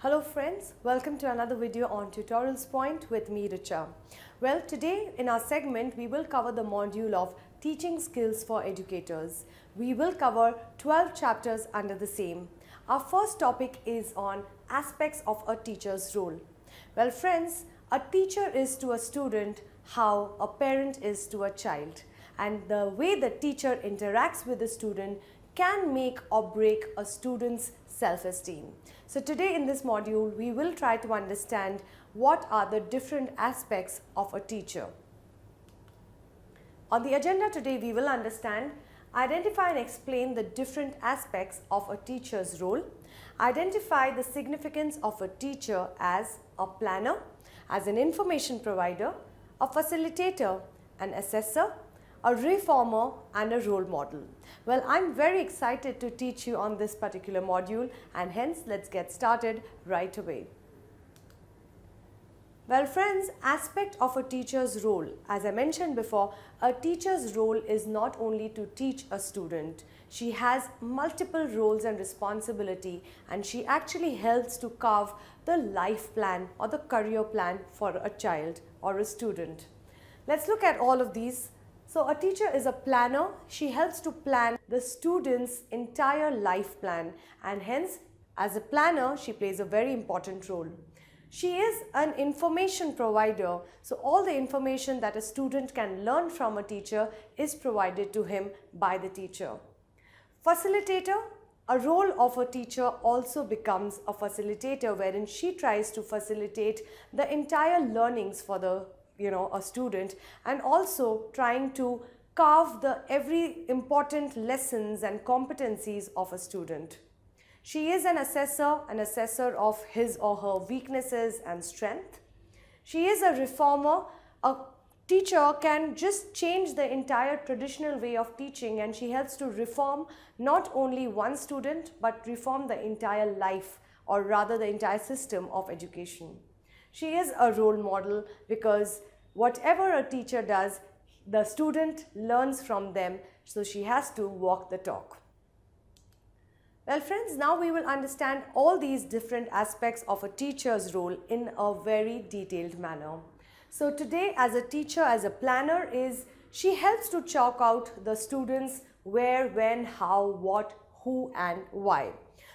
Hello friends, welcome to another video on Tutorials Point with me Richa. Well today in our segment we will cover the module of Teaching Skills for Educators. We will cover 12 chapters under the same. Our first topic is on aspects of a teacher's role. Well friends, a teacher is to a student how a parent is to a child and the way the teacher interacts with the student can make or break a student's self-esteem. So today in this module, we will try to understand what are the different aspects of a teacher. On the agenda today, we will understand, identify and explain the different aspects of a teacher's role, identify the significance of a teacher as a planner, as an information provider, a facilitator, an assessor, a reformer and a role model. Well, I'm very excited to teach you on this particular module and hence let's get started right away. Well friends, aspect of a teacher's role. As I mentioned before, a teacher's role is not only to teach a student. She has multiple roles and responsibility and she actually helps to carve the life plan or the career plan for a child or a student. Let's look at all of these so a teacher is a planner. She helps to plan the student's entire life plan and hence as a planner she plays a very important role. She is an information provider. So all the information that a student can learn from a teacher is provided to him by the teacher. Facilitator, a role of a teacher also becomes a facilitator wherein she tries to facilitate the entire learnings for the you know a student and also trying to carve the every important lessons and competencies of a student. She is an assessor, an assessor of his or her weaknesses and strength. She is a reformer, a teacher can just change the entire traditional way of teaching and she helps to reform not only one student but reform the entire life or rather the entire system of education. She is a role model because whatever a teacher does, the student learns from them, so she has to walk the talk. Well friends, now we will understand all these different aspects of a teacher's role in a very detailed manner. So today as a teacher, as a planner is, she helps to chalk out the students where, when, how, what, who and why.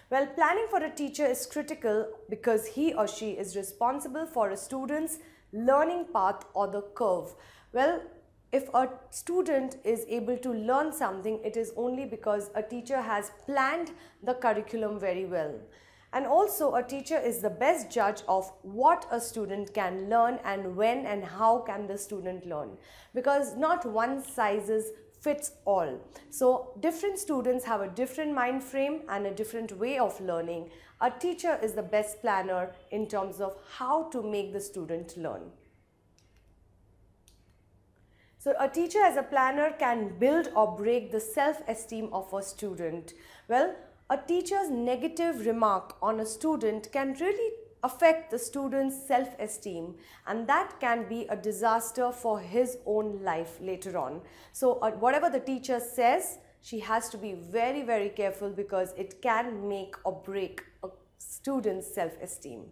Well, planning for a teacher is critical because he or she is responsible for a student's learning path or the curve? Well, if a student is able to learn something, it is only because a teacher has planned the curriculum very well. And also a teacher is the best judge of what a student can learn and when and how can the student learn. Because not one sizes fits all. So different students have a different mind frame and a different way of learning. A teacher is the best planner in terms of how to make the student learn. So a teacher as a planner can build or break the self-esteem of a student. Well, a teacher's negative remark on a student can really affect the student's self-esteem and that can be a disaster for his own life later on. So uh, whatever the teacher says, she has to be very, very careful because it can make or break a student's self-esteem.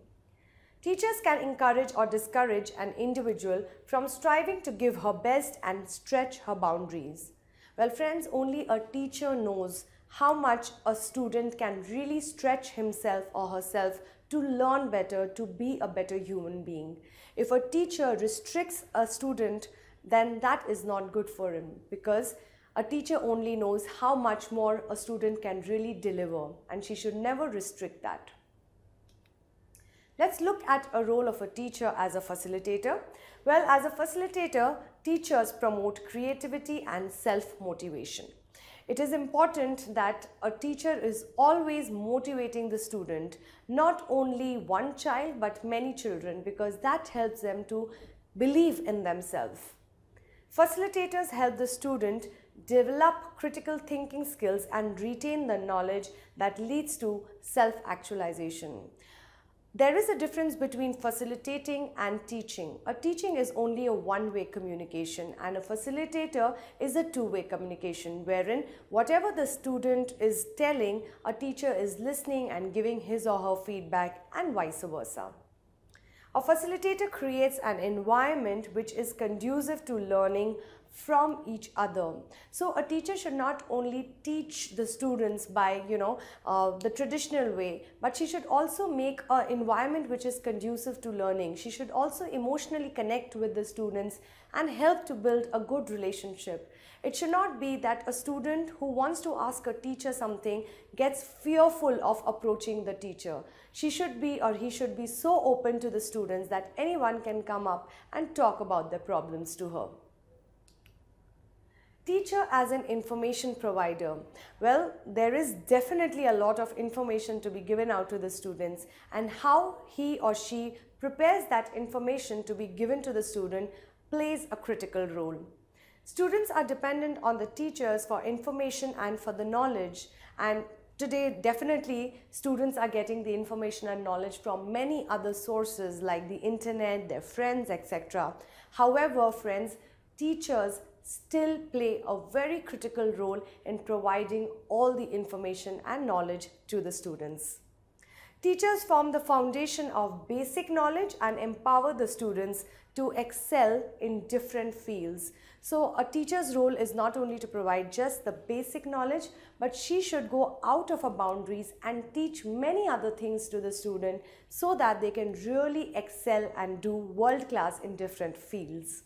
Teachers can encourage or discourage an individual from striving to give her best and stretch her boundaries. Well friends, only a teacher knows how much a student can really stretch himself or herself to learn better, to be a better human being. If a teacher restricts a student, then that is not good for him because a teacher only knows how much more a student can really deliver and she should never restrict that. Let's look at a role of a teacher as a facilitator. Well, as a facilitator, teachers promote creativity and self-motivation. It is important that a teacher is always motivating the student, not only one child but many children because that helps them to believe in themselves. Facilitators help the student develop critical thinking skills and retain the knowledge that leads to self-actualization. There is a difference between facilitating and teaching. A teaching is only a one-way communication and a facilitator is a two-way communication wherein whatever the student is telling, a teacher is listening and giving his or her feedback and vice versa. A facilitator creates an environment which is conducive to learning from each other. So a teacher should not only teach the students by, you know, uh, the traditional way, but she should also make an environment which is conducive to learning. She should also emotionally connect with the students and help to build a good relationship. It should not be that a student who wants to ask a teacher something gets fearful of approaching the teacher. She should be or he should be so open to the students that anyone can come up and talk about their problems to her. Teacher as an information provider. Well, there is definitely a lot of information to be given out to the students and how he or she prepares that information to be given to the student plays a critical role. Students are dependent on the teachers for information and for the knowledge and today definitely students are getting the information and knowledge from many other sources like the internet, their friends, etc. However, friends, teachers still play a very critical role in providing all the information and knowledge to the students. Teachers form the foundation of basic knowledge and empower the students to excel in different fields. So a teacher's role is not only to provide just the basic knowledge, but she should go out of her boundaries and teach many other things to the student so that they can really excel and do world class in different fields.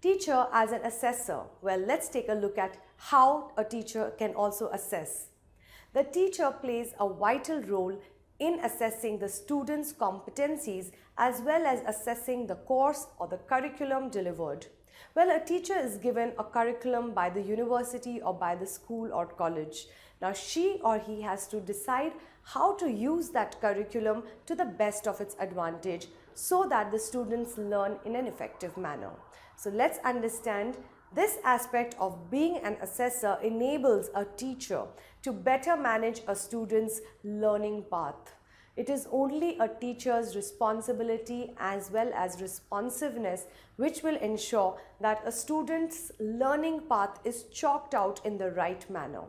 Teacher as an assessor. Well, let's take a look at how a teacher can also assess. The teacher plays a vital role in assessing the student's competencies as well as assessing the course or the curriculum delivered. Well, a teacher is given a curriculum by the university or by the school or college. Now, she or he has to decide how to use that curriculum to the best of its advantage so that the students learn in an effective manner. So let's understand this aspect of being an assessor enables a teacher to better manage a student's learning path. It is only a teacher's responsibility as well as responsiveness which will ensure that a student's learning path is chalked out in the right manner.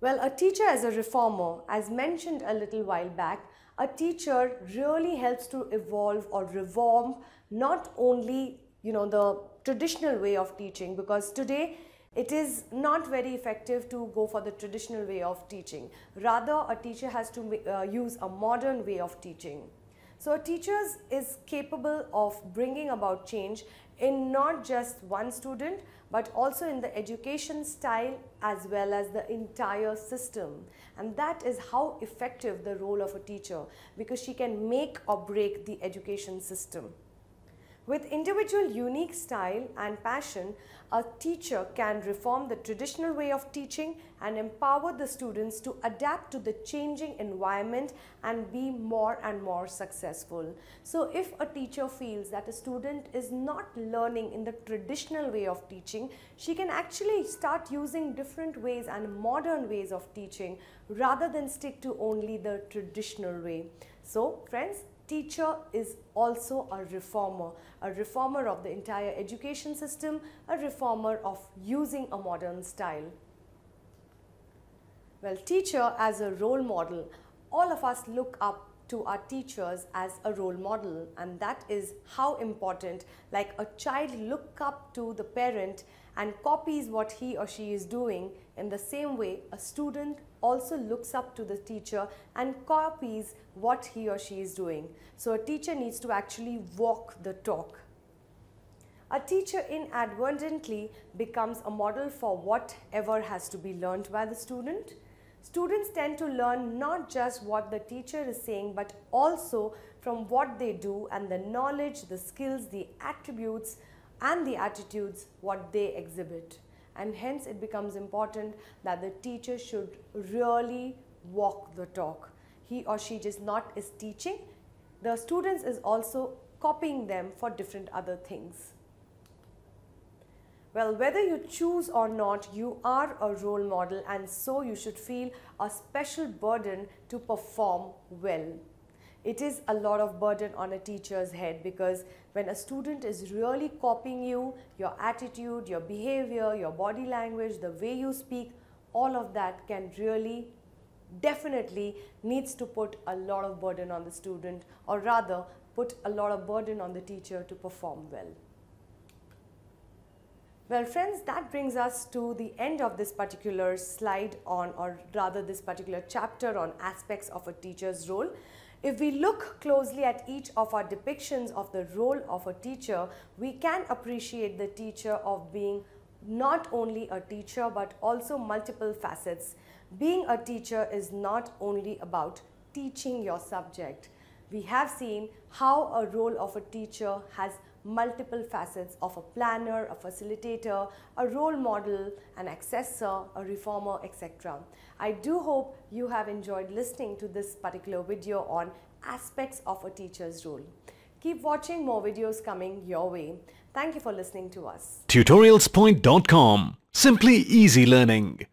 Well, a teacher as a reformer, as mentioned a little while back, a teacher really helps to evolve or reform not only you know the traditional way of teaching because today it is not very effective to go for the traditional way of teaching rather a teacher has to uh, use a modern way of teaching so a teacher is capable of bringing about change in not just one student but also in the education style as well as the entire system. And that is how effective the role of a teacher because she can make or break the education system. With individual unique style and passion, a teacher can reform the traditional way of teaching and empower the students to adapt to the changing environment and be more and more successful. So if a teacher feels that a student is not learning in the traditional way of teaching, she can actually start using different ways and modern ways of teaching rather than stick to only the traditional way. So friends, teacher is also a reformer, a reformer of the entire education system, a reformer of using a modern style. Well, teacher as a role model, all of us look up to our teachers as a role model and that is how important like a child look up to the parent and copies what he or she is doing in the same way a student also looks up to the teacher and copies what he or she is doing. So a teacher needs to actually walk the talk. A teacher inadvertently becomes a model for whatever has to be learned by the student. Students tend to learn not just what the teacher is saying but also from what they do and the knowledge, the skills, the attributes and the attitudes what they exhibit and hence it becomes important that the teacher should really walk the talk. He or she just not is teaching, the students is also copying them for different other things. Well, whether you choose or not, you are a role model and so you should feel a special burden to perform well. It is a lot of burden on a teacher's head because when a student is really copying you, your attitude, your behavior, your body language, the way you speak, all of that can really definitely needs to put a lot of burden on the student or rather put a lot of burden on the teacher to perform well. Well friends, that brings us to the end of this particular slide on or rather this particular chapter on aspects of a teacher's role. If we look closely at each of our depictions of the role of a teacher, we can appreciate the teacher of being not only a teacher but also multiple facets. Being a teacher is not only about teaching your subject. We have seen how a role of a teacher has multiple facets of a planner, a facilitator, a role model, an assessor, a reformer, etc. I do hope you have enjoyed listening to this particular video on aspects of a teacher's role. Keep watching more videos coming your way. Thank you for listening to us. Tutorialspoint.com. Simply easy learning.